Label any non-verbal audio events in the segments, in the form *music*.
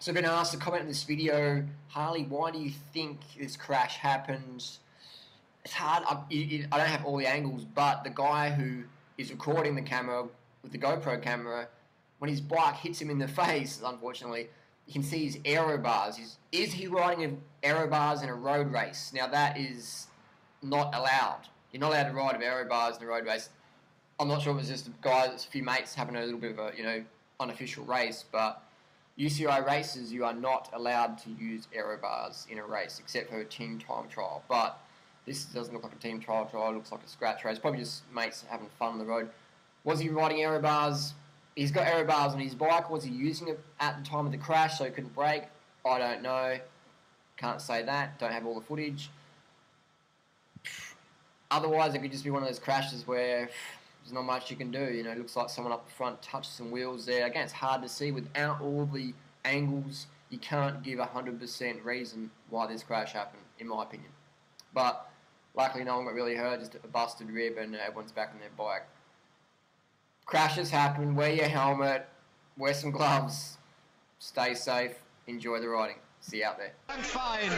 So I've been asked to comment on this video. Harley, why do you think this crash happened? It's hard. I, I don't have all the angles, but the guy who is recording the camera with the GoPro camera, when his bike hits him in the *laughs* face, unfortunately, you can see his aero bars. He's, is he riding aero bars in a road race? Now that is not allowed. You're not allowed to ride aero bars in a road race. I'm not sure if it was just a guy, a few mates having a little bit of a you know unofficial race, but UCI races, you are not allowed to use aero bars in a race except for a team time trial. But this doesn't look like a team trial trial, it looks like a scratch race. Probably just mates having fun on the road. Was he riding aero bars? He's got aero bars on his bike. Was he using it at the time of the crash so he couldn't brake? I don't know. Can't say that. Don't have all the footage. Otherwise, it could just be one of those crashes where there's not much you can do. You know, it looks like someone up front touched some wheels there. Again, it's hard to see without all the angles. You can't give a hundred percent reason why this crash happened, in my opinion. But luckily, no one got really hurt. Just a busted rib, and everyone's back on their bike. Crashes happen. Wear your helmet. Wear some gloves. Stay safe. Enjoy the riding. See you out there. Verein.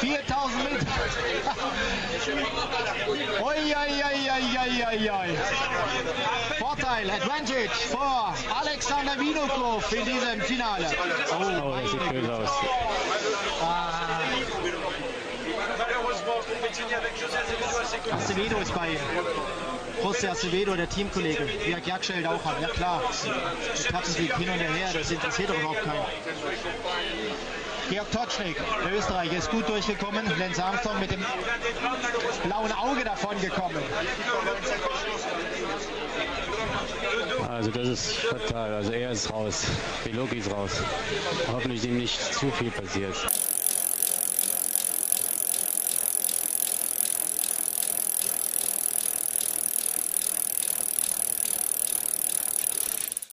4000 Meter. *laughs* oi, oi, oi, oi, oi, oi. Vorteil, Advantage vor Alexander Vinokov in diesem Finale. Oh, oh das sieht böse aus. Ah. Acevedo ist bei José Acevedo, der Teamkollege. Ja, Gergscheld auch hat. Ja klar. Das Plattensieg hin und her, das interessiert doch überhaupt keinen. Georg Totschnig, der Österreicher, ist gut durchgekommen. Lenz Armstrong mit dem blauen Auge davon gekommen. Also das ist fatal. Also er ist raus. Beloki ist raus. Hoffentlich ihm nicht zu viel passiert.